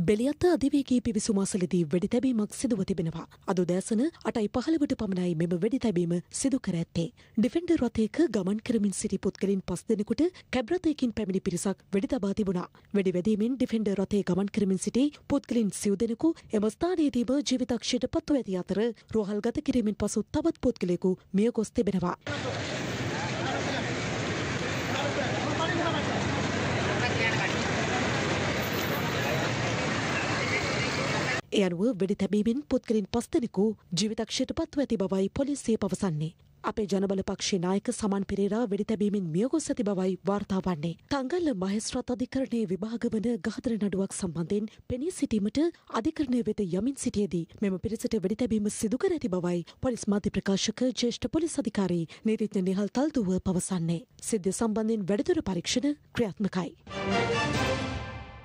බෙලියත්ත අධිවේගේ පිවිසු මාසලදී වෙඩි තැබීමක් සිදුව තිබෙනවා. අද උදෑසන අටයි පහළවට පමණයි මෙම වෙඩි තැබීම සිදු කර ඇත්තේ. ඩිෆෙන්ඩර් රථයක ගමන් කරමින් සිටි පුද්ගලින් පස් දෙනෙකුට කැබ්රතයකින් පැමිණි පිරිසක් වෙඩි තබා තිබුණා. වෙඩි වැදීමෙන් ඩිෆෙන්ඩර් රථයේ ගමන් කරමින් සිටි පුද්ගලින් සිව් දෙනෙකු එම ස්ථානයේදීම ජීවිතක්ෂයට පත්ව ඇති අතර රෝහල් ගත කිරීමෙන් පසු තවත් පුද්ගලයෙකු මිය ගොස් තිබෙනවා. එ අනුව වෙඩි තැබීමෙන් පුද්ගලින් පස් දෙනෙකු ජීවිතක්ෂයට පත්ව ඇති බවයි පොලිසිය පවසන්නේ. අපේ ජනබල පක්ෂේ නායක සමන් පෙරේරා වෙඩි තැබීමෙන් මියගොස් ඇති බවයි වාර්තා වන්නේ. තංගල්ල මහෙස්ත්‍රාත් අධිකරණයේ විභාග වන ගහතර නඩුවක් සම්බන්ධයෙන් පෙනී සිටීමට අධිකරණය වෙත යමින් සිටියේදී මෙම පිරිසට වෙඩි තැබීම සිදු කර ඇති බවයි පොලිස් මාධ්‍ය ප්‍රකාශක ජ්‍යෙෂ්ඨ පොලිස් අධිකාරී නීතිඥ නිහල් තල්දුව පවසන්නේ. සිද්ධ සම්බන්ධයෙන් වැඩිදුර පරීක්ෂණ ක්‍රියාත්මකයි.